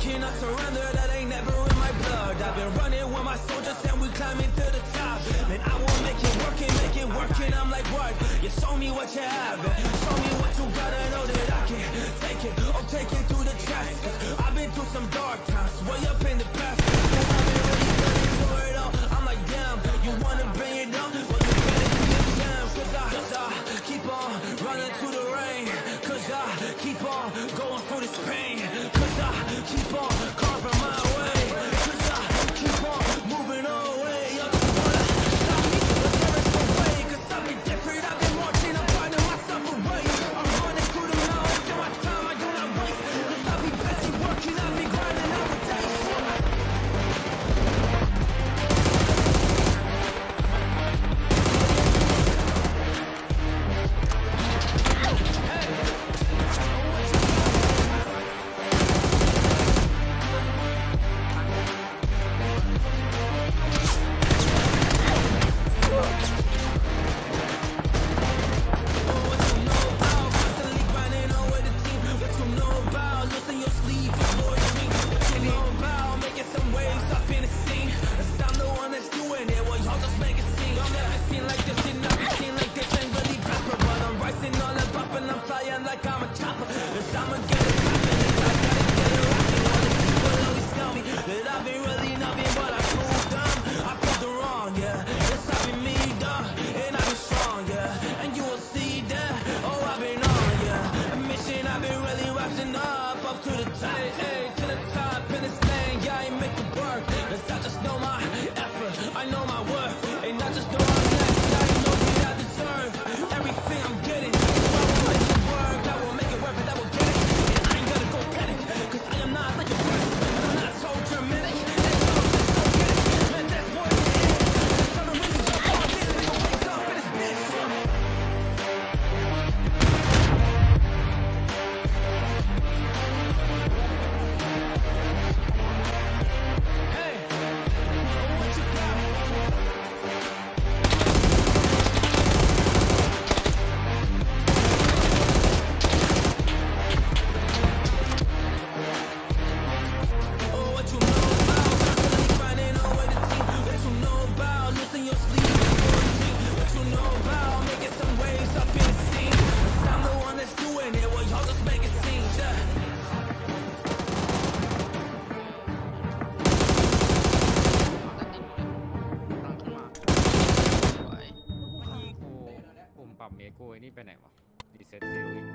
cannot surrender, that ain't never in my blood. I've been running with my soldiers and we climbing to the top. Man, I will make it work and make it work and I'm like, what? You show me what you have and show me what you got. I know that I can take it, I'll take it through the chest. I've been through some dark times, way up in the past. โก้ไอ้นี่ไปไหนวะรีเซ็ตเซลล์อีก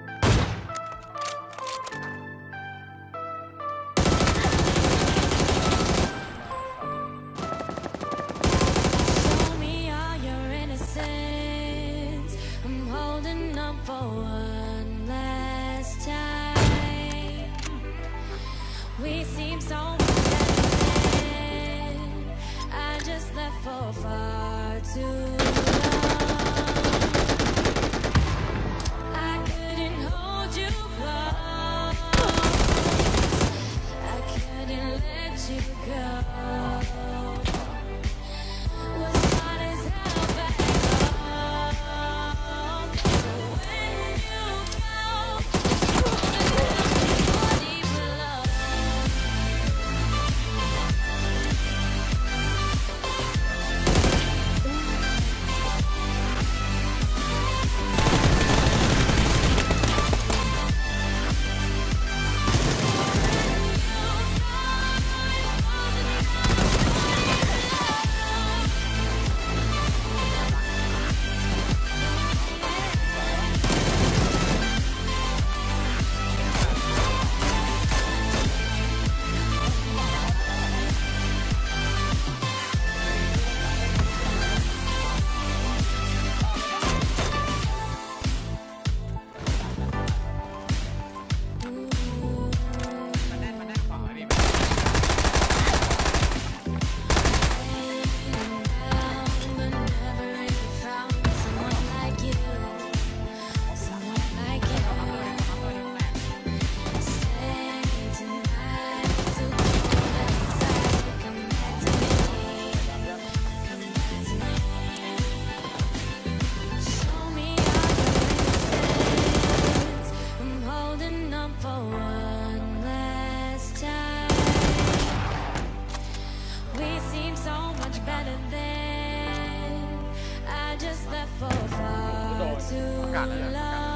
just left for far too long.